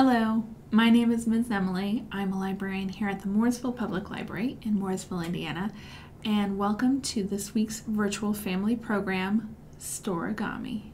Hello, my name is Ms. Emily. I'm a librarian here at the Mooresville Public Library in Mooresville, Indiana, and welcome to this week's virtual family program, Storigami.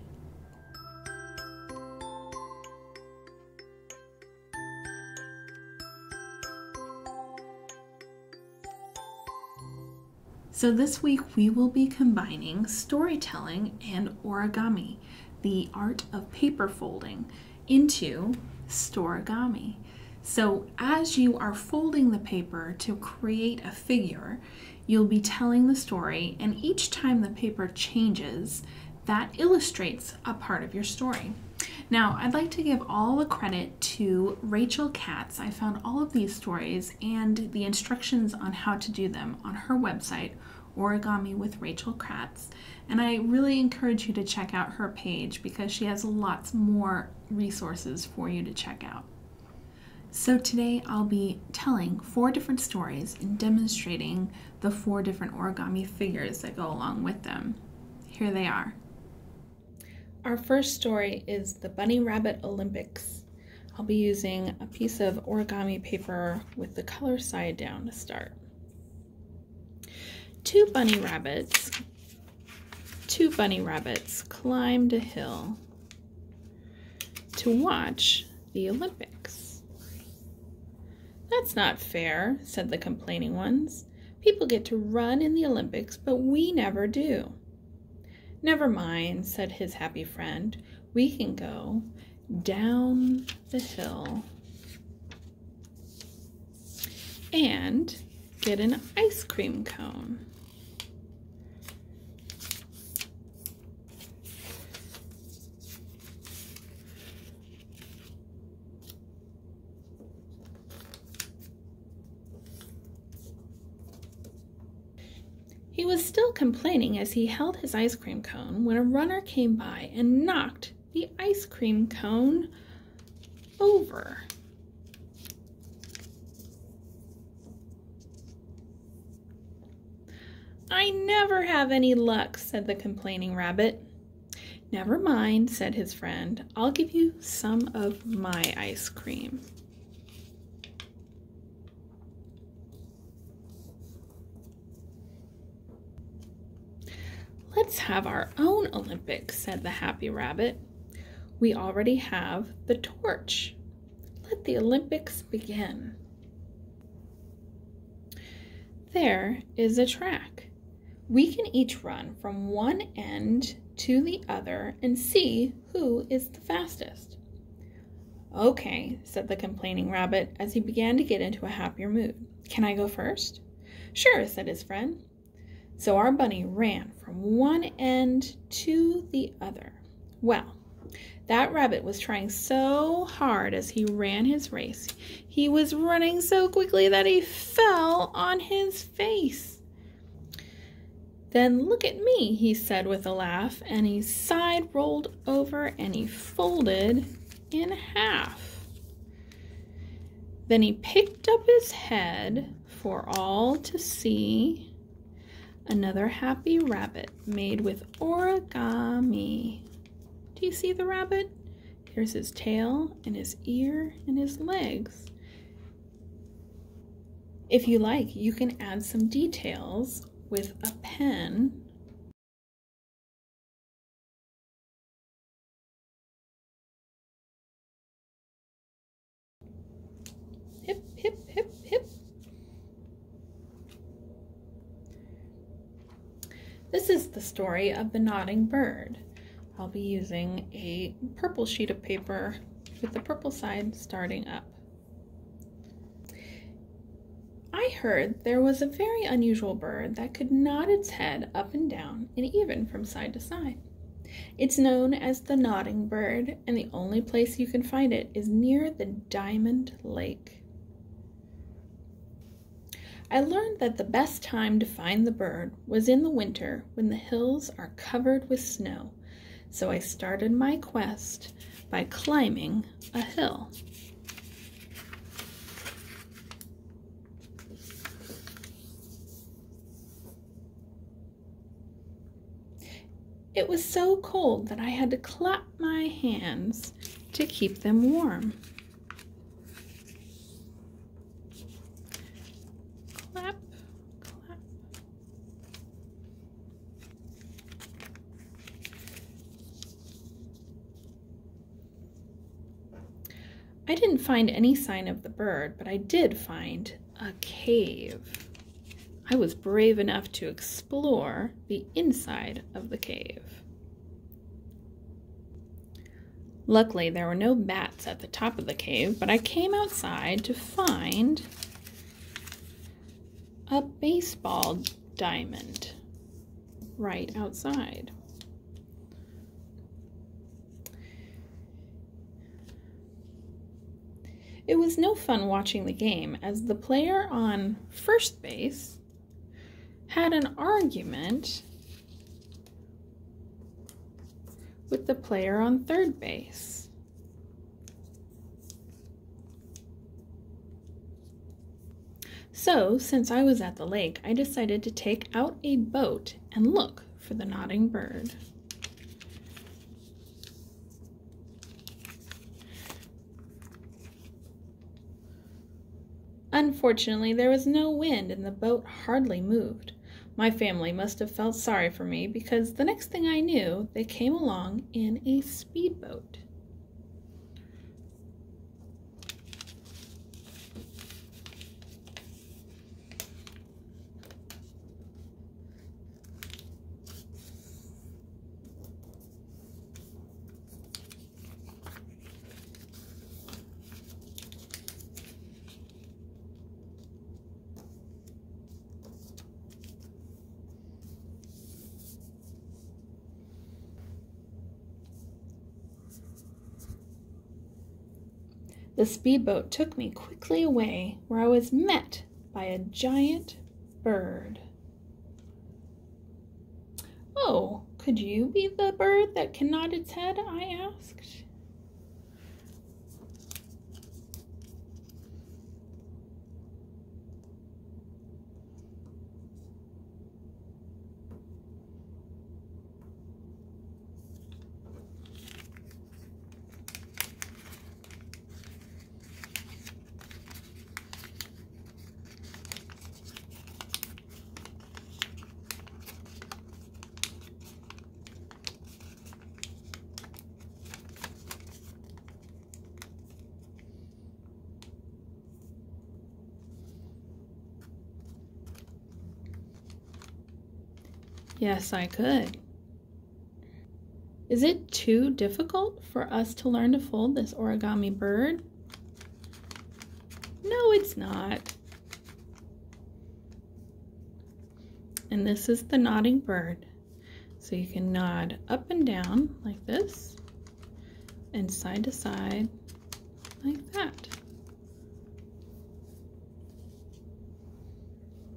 So this week we will be combining storytelling and origami, the art of paper folding, into Storigami. So as you are folding the paper to create a figure, you'll be telling the story, and each time the paper changes, that illustrates a part of your story. Now, I'd like to give all the credit to Rachel Katz. I found all of these stories and the instructions on how to do them on her website, Origami with Rachel Katz. And I really encourage you to check out her page because she has lots more resources for you to check out. So today I'll be telling four different stories and demonstrating the four different origami figures that go along with them. Here they are. Our first story is the Bunny Rabbit Olympics. I'll be using a piece of origami paper with the color side down to start. Two bunny rabbits, two bunny rabbits climbed a hill to watch the Olympics. That's not fair, said the complaining ones. People get to run in the Olympics, but we never do. Never mind, said his happy friend. We can go down the hill and get an ice cream cone. He was still complaining as he held his ice cream cone when a runner came by and knocked the ice cream cone over. I never have any luck, said the complaining rabbit. Never mind, said his friend. I'll give you some of my ice cream. Let's have our own Olympics, said the happy rabbit. We already have the torch. Let the Olympics begin. There is a track. We can each run from one end to the other and see who is the fastest. Okay, said the complaining rabbit as he began to get into a happier mood. Can I go first? Sure, said his friend. So our bunny ran from one end to the other. Well, that rabbit was trying so hard as he ran his race. He was running so quickly that he fell on his face. Then look at me, he said with a laugh, and he side rolled over and he folded in half. Then he picked up his head for all to see Another happy rabbit made with origami. Do you see the rabbit? Here's his tail and his ear and his legs. If you like, you can add some details with a pen hip, hip, hip, hip. This is the story of the nodding bird. I'll be using a purple sheet of paper with the purple side starting up. I heard there was a very unusual bird that could nod its head up and down and even from side to side. It's known as the nodding bird, and the only place you can find it is near the Diamond Lake. I learned that the best time to find the bird was in the winter when the hills are covered with snow. So I started my quest by climbing a hill. It was so cold that I had to clap my hands to keep them warm. Clap, clap. I didn't find any sign of the bird, but I did find a cave. I was brave enough to explore the inside of the cave. Luckily, there were no bats at the top of the cave, but I came outside to find a baseball diamond right outside. It was no fun watching the game as the player on first base had an argument with the player on third base. So, since I was at the lake, I decided to take out a boat and look for the nodding bird. Unfortunately, there was no wind and the boat hardly moved. My family must have felt sorry for me because the next thing I knew, they came along in a speedboat. The speedboat took me quickly away, where I was met by a giant bird. Oh, could you be the bird that can nod its head? I asked. Yes, I could. Is it too difficult for us to learn to fold this origami bird? No, it's not. And this is the nodding bird. So you can nod up and down like this and side to side like that.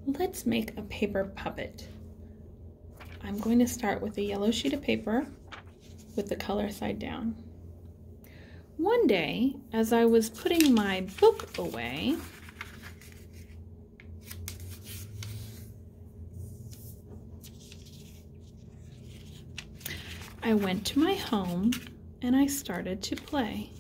Let's make a paper puppet. I'm going to start with a yellow sheet of paper with the color side down. One day, as I was putting my book away, I went to my home and I started to play.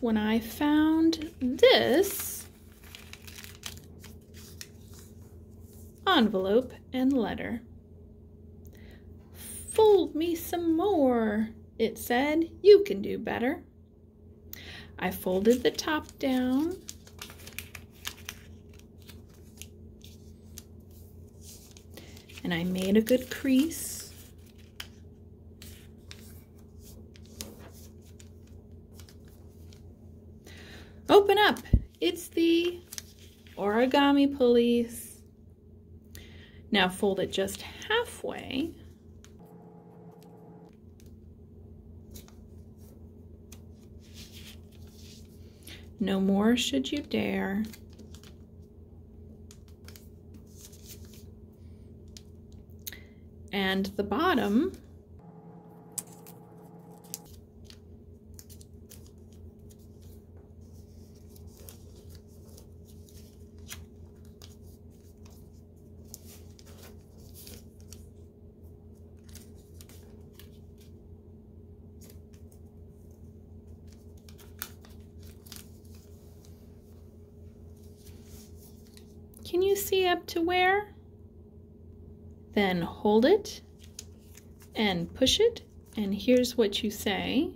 When I found this envelope and letter. Fold me some more, it said. You can do better. I folded the top down. And I made a good crease. Open up. It's the origami police. Now fold it just halfway. No more should you dare. And the bottom Can you see up to where? Then hold it and push it, and here's what you say.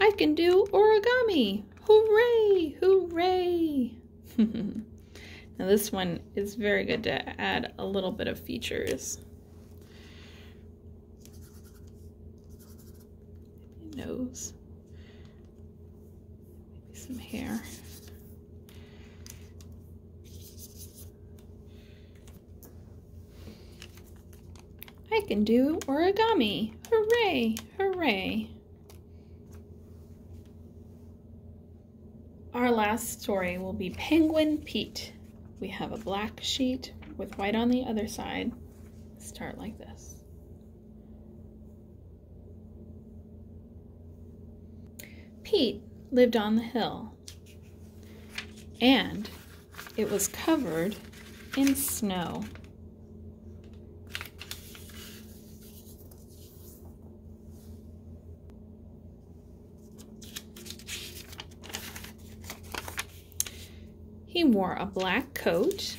I can do origami! Hooray! Hooray! now this one is very good to add a little bit of features. Nose. Maybe some hair. I can do origami. Hooray, hooray. Our last story will be Penguin Pete. We have a black sheet with white on the other side. Start like this. Pete lived on the hill and it was covered in snow. He wore a black coat.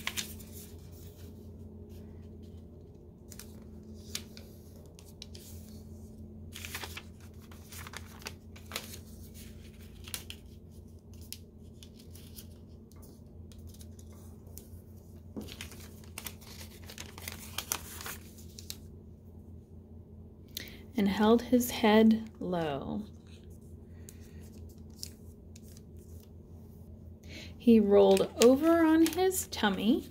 and held his head low. He rolled over on his tummy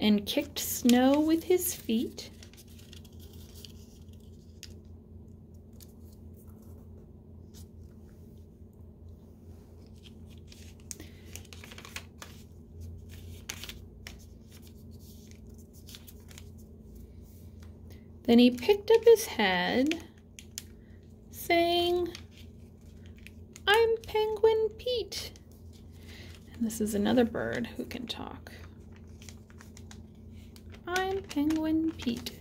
and kicked snow with his feet. Then he picked up his head, saying, I'm Penguin Pete. And this is another bird who can talk. I'm Penguin Pete.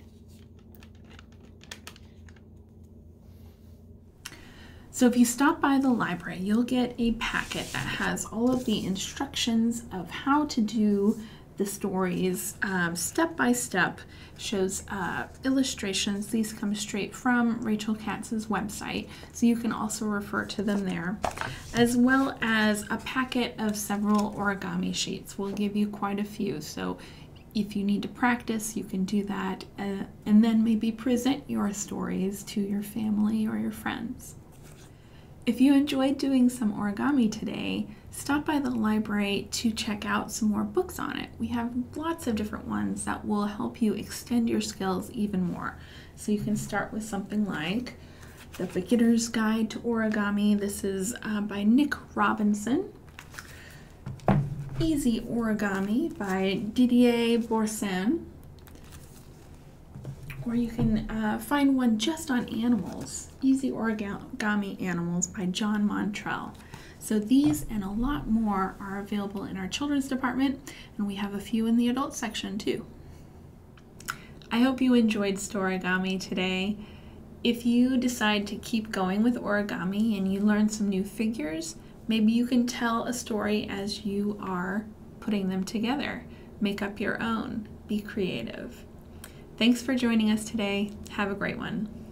So if you stop by the library, you'll get a packet that has all of the instructions of how to do the stories um, step by step shows uh, illustrations. These come straight from rachel katz's website so you can also refer to them there as well as a packet of several origami sheets. We'll give you quite a few so if you need to practice you can do that uh, and then maybe present your stories to your family or your friends. If you enjoyed doing some origami today, stop by the library to check out some more books on it. We have lots of different ones that will help you extend your skills even more. So you can start with something like The Beginner's Guide to Origami. This is uh, by Nick Robinson. Easy Origami by Didier Boursin or you can uh, find one just on animals. Easy Origami Animals by John Montroll. So these and a lot more are available in our children's department, and we have a few in the adult section too. I hope you enjoyed Storigami today. If you decide to keep going with origami and you learn some new figures, maybe you can tell a story as you are putting them together. Make up your own. Be creative. Thanks for joining us today. Have a great one.